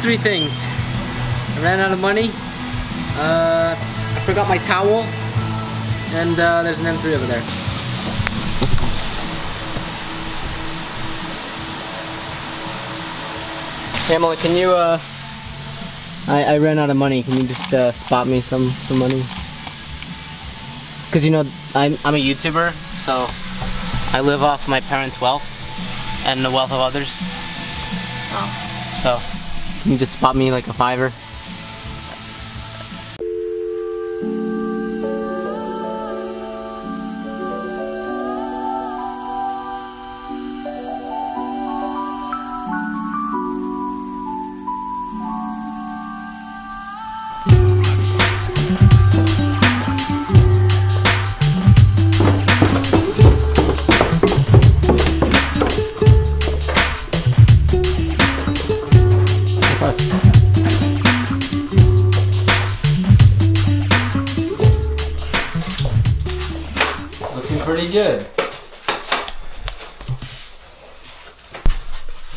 three things. I ran out of money. Uh, I forgot my towel. And uh, there's an M3 over there. Pamela, can you, uh, I, I ran out of money. Can you just uh, spot me some, some money? Because, you know, I'm, I'm a YouTuber, so I live off my parents' wealth and the wealth of others. Oh. So, can you just spot me like a fiver?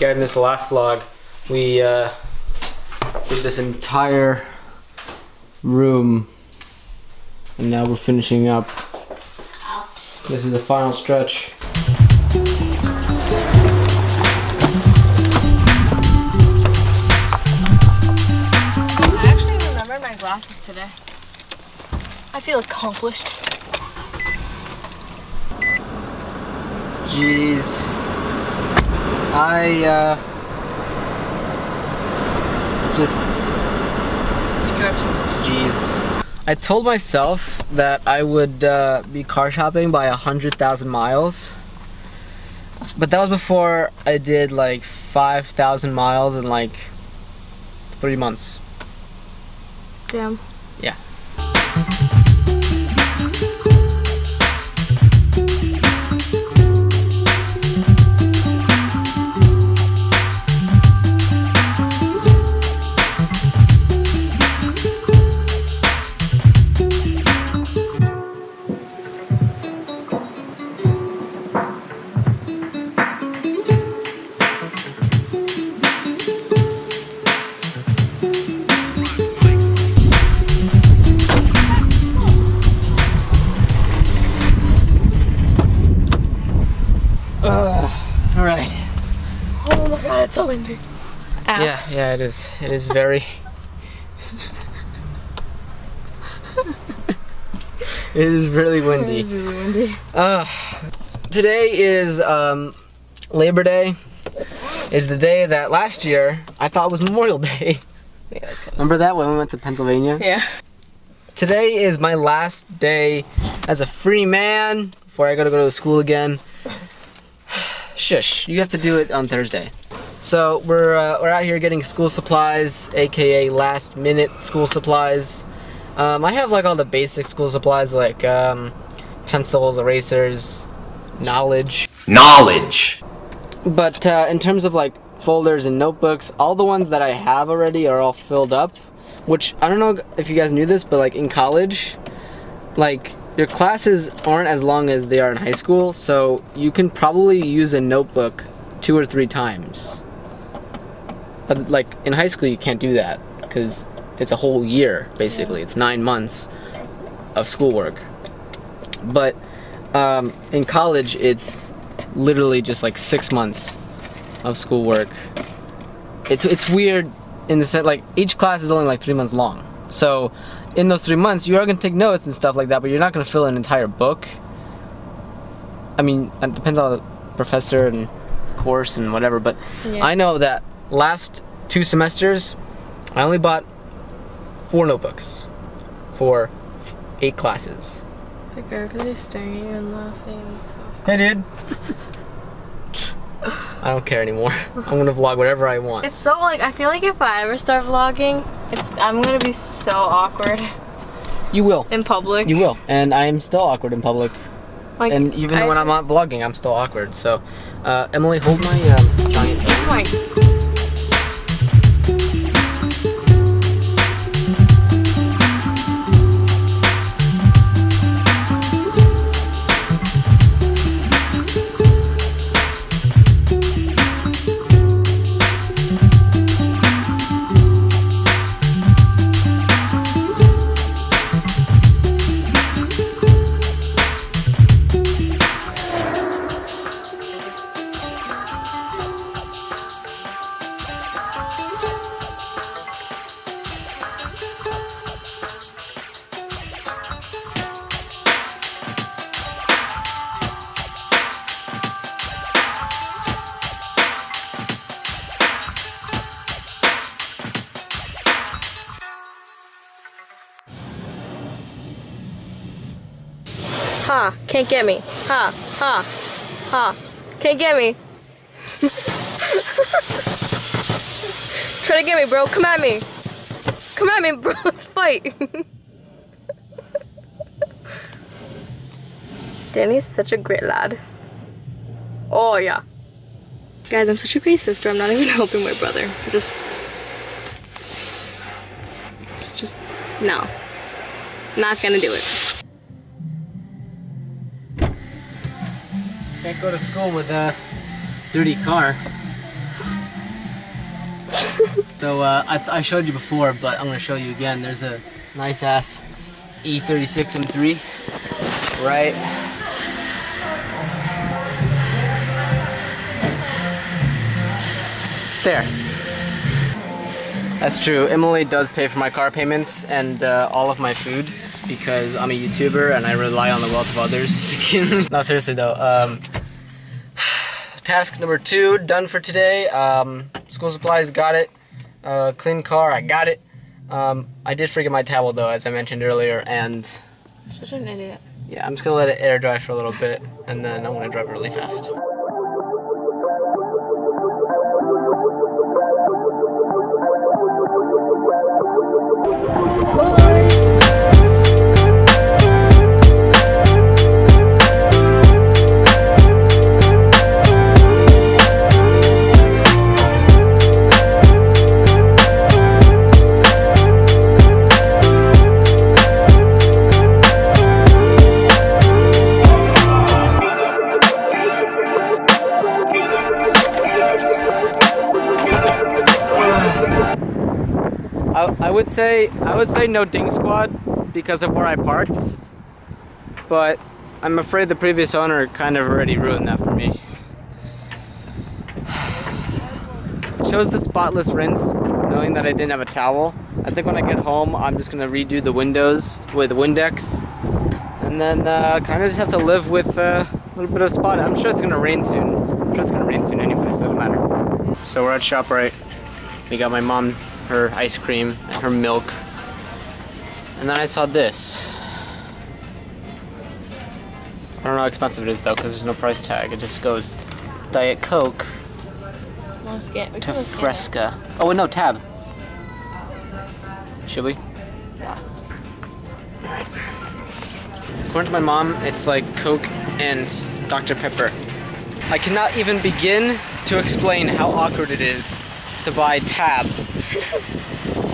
Guys missed last vlog. We uh, did this entire room, and now we're finishing up. This is the final stretch. I actually remembered my glasses today. I feel accomplished. Jeez. I uh, just You drove too much. Jeez. I told myself that I would uh, be car shopping by a hundred thousand miles, but that was before I did like five thousand miles in like three months. Damn. Yeah. Windy. Ow. Yeah, yeah, it is. It is very. it is really windy. is really windy. Uh, today is um, Labor Day. Is the day that last year I thought was Memorial Day. Yeah, that's Remember that when we went to Pennsylvania? Yeah. Today is my last day as a free man before I gotta go to school again. Shush, you have to do it on Thursday. So we're uh, we're out here getting school supplies, aka last minute school supplies. Um, I have like all the basic school supplies like um, pencils, erasers, knowledge. knowledge. But uh, in terms of like folders and notebooks, all the ones that I have already are all filled up. Which I don't know if you guys knew this, but like in college, like your classes aren't as long as they are in high school, so you can probably use a notebook two or three times. But like in high school, you can't do that because it's a whole year basically. It's nine months of schoolwork. But um, in college, it's literally just like six months of schoolwork. It's it's weird in the sense like each class is only like three months long. So in those three months, you are gonna take notes and stuff like that, but you're not gonna fill an entire book. I mean, it depends on the professor and course and whatever. But Yeah. I know that last two semesters, I only bought four notebooks for eight classes. The girl is staring at you and laughing. So Hey, dude. I don't care anymore. I'm gonna vlog whatever I want. It's so like I feel like if I ever start vlogging, it's I'm gonna be so awkward You will. in public. You will. And I am still awkward in public. Like, And even I when I'm not vlogging, I'm still awkward. So, uh, Emily, hold my um, giant. Oh my. Ha, can't get me. Ha, ha, ha, can't get me. Try to get me, bro. Come at me. Come at me, bro. Let's fight. Danny's such a great lad. Oh, yeah. Guys, I'm such a great sister. I'm not even helping my brother. I'm just. Just, just. No. Not gonna do it. Can't go to school with a dirty car. so uh, I, I showed you before, but I'm gonna show you again. There's a nice ass E36 M3, right? There. That's true. Emily does pay for my car payments and uh, all of my food because I'm a YouTuber and I rely on the wealth of others. no, seriously though. Um, task number two done for today. Um, school supplies got it. Uh, clean car, I got it. Um, I did forget my towel though, as I mentioned earlier, and Such an idiot. yeah, I'm just gonna let it air dry for a little bit, and then I'm gonna drive really fast. Would say no ding squad because of where I parked, but I'm afraid the previous owner kind of already ruined that for me. Chose the spotless rinse, knowing that I didn't have a towel. I think when I get home, I'm just gonna redo the windows with Windex, and then uh, kind of just have to live with uh, a little bit of spot. I'm sure it's gonna rain soon. I'm sure it's gonna rain soon anyway, so it doesn't matter. So we're at Shoprite. We got my mom her ice cream and her milk. And then I saw this. I don't know how expensive it is though, because there's no price tag. It just goes Diet Coke scan. To it. Oh, no, tab. Should we? Yes. According to my mom, it's like Coke and Dr. Pepper. I cannot even begin to explain how awkward it is to buy tab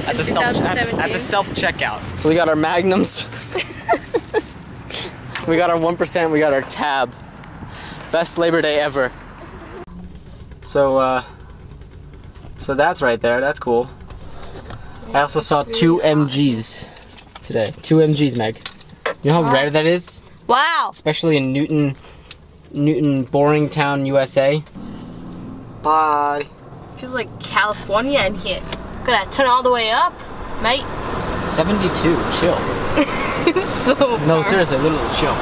at the self at, at the self checkout. So we got our magnums. we got our one percent. We got our tab. Best Labor Day ever. So uh, so that's right there. That's cool. I also saw two MGs today. Two MGs, Meg. You know how rare that is? Wow. especially in Newton, Newton, Boring Town, USA. Bye. Feels like California in here. Gotta turn all the way up, mate. 72. Chill. So No, far. seriously, literally chill.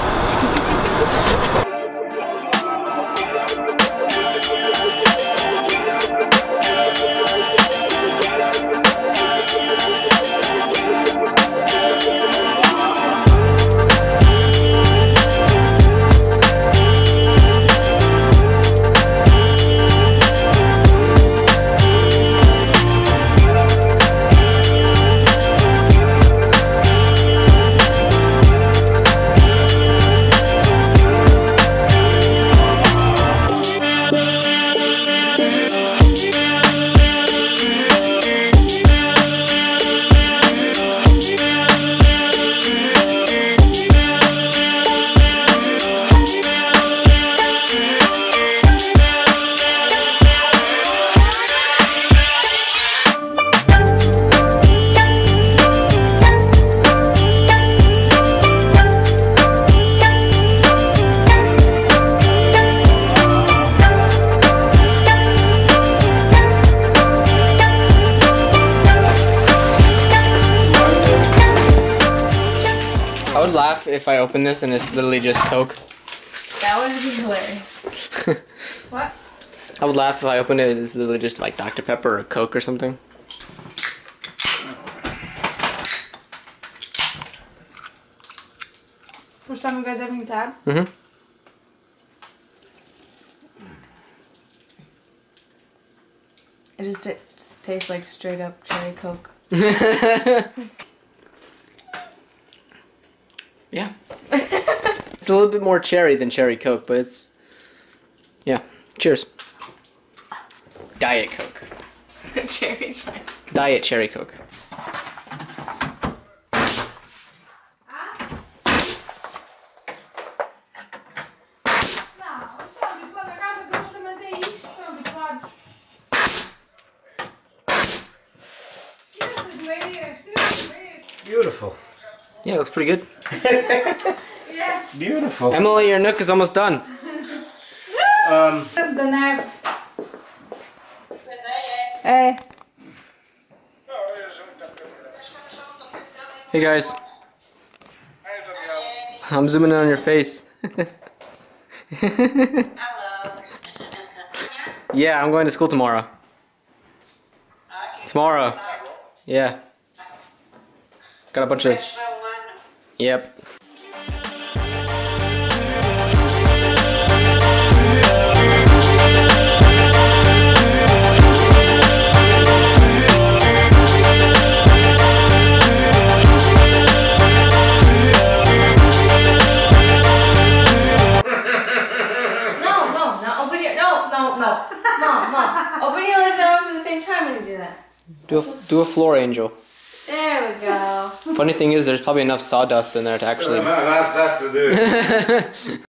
If I open this and it's literally just Coke. That would be hilarious. what? I would laugh if I opened it and it's literally just like Dr. Pepper or Coke or something. First time you guys eat that? Mhm. It just tastes like straight up cherry coke. yeah. it's a little bit more cherry than cherry coke, but it's yeah. Cheers. Diet Coke. cherry time. Diet cherry coke. Beautiful. Yeah, it looks pretty good. yeah. Beautiful. Emily, your nook is almost done. Um, Hey. Hey guys. I'm zooming in on your face. yeah, I'm going to school tomorrow. Tomorrow. Yeah. Got a bunch of. Yep. No, no, no, open your, no, no, no. Mom, mom, open your legs and arms at the same time when you do that. Do a, do a floor angel. There we go. Funny thing is, there's probably enough sawdust in there to actually. that's, that's to do.